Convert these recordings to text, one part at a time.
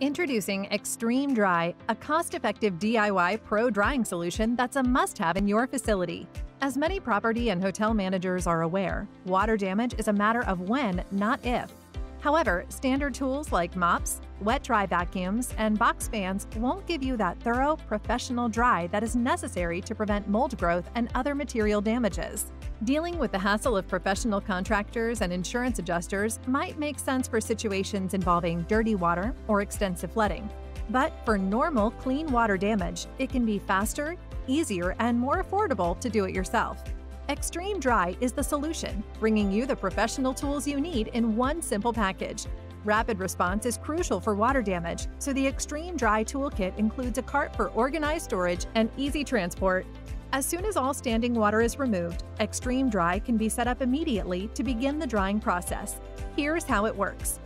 Introducing Extreme Dry, a cost effective DIY pro drying solution that's a must have in your facility. As many property and hotel managers are aware, water damage is a matter of when, not if. However, standard tools like mops, wet dry vacuums, and box fans won't give you that thorough, professional dry that is necessary to prevent mold growth and other material damages. Dealing with the hassle of professional contractors and insurance adjusters might make sense for situations involving dirty water or extensive flooding. But for normal, clean water damage, it can be faster, easier, and more affordable to do it yourself. Extreme Dry is the solution, bringing you the professional tools you need in one simple package. Rapid response is crucial for water damage, so the Extreme Dry Toolkit includes a cart for organized storage and easy transport. As soon as all standing water is removed, Extreme Dry can be set up immediately to begin the drying process. Here's how it works.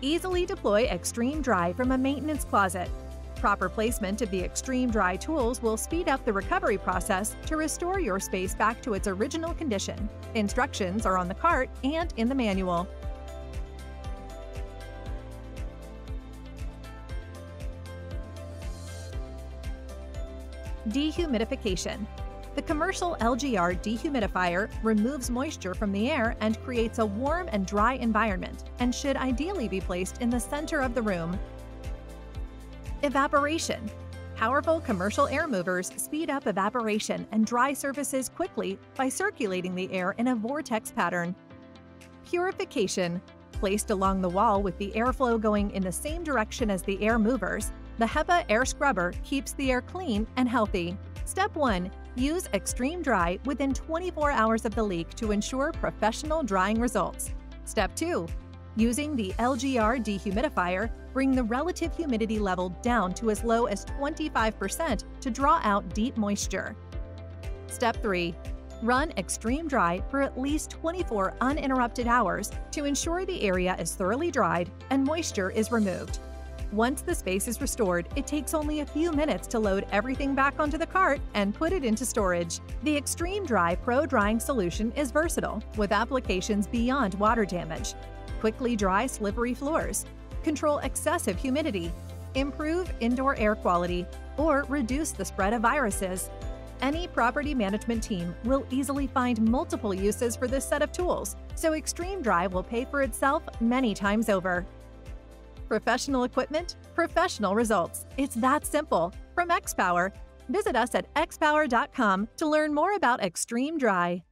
Easily deploy Extreme Dry from a maintenance closet. Proper placement of the Extreme Dry tools will speed up the recovery process to restore your space back to its original condition. Instructions are on the cart and in the manual. Dehumidification the commercial LGR dehumidifier removes moisture from the air and creates a warm and dry environment and should ideally be placed in the center of the room. Evaporation. Powerful commercial air movers speed up evaporation and dry surfaces quickly by circulating the air in a vortex pattern. Purification. Placed along the wall with the airflow going in the same direction as the air movers, the HEPA air scrubber keeps the air clean and healthy. Step 1. Use Extreme Dry within 24 hours of the leak to ensure professional drying results. Step 2. Using the LGR dehumidifier, bring the relative humidity level down to as low as 25% to draw out deep moisture. Step 3. Run Extreme Dry for at least 24 uninterrupted hours to ensure the area is thoroughly dried and moisture is removed. Once the space is restored, it takes only a few minutes to load everything back onto the cart and put it into storage. The Extreme Dry Pro Drying Solution is versatile, with applications beyond water damage. Quickly dry slippery floors, control excessive humidity, improve indoor air quality, or reduce the spread of viruses. Any property management team will easily find multiple uses for this set of tools, so Extreme Dry will pay for itself many times over. Professional equipment, professional results. It's that simple. From XPower. Visit us at xpower.com to learn more about Extreme Dry.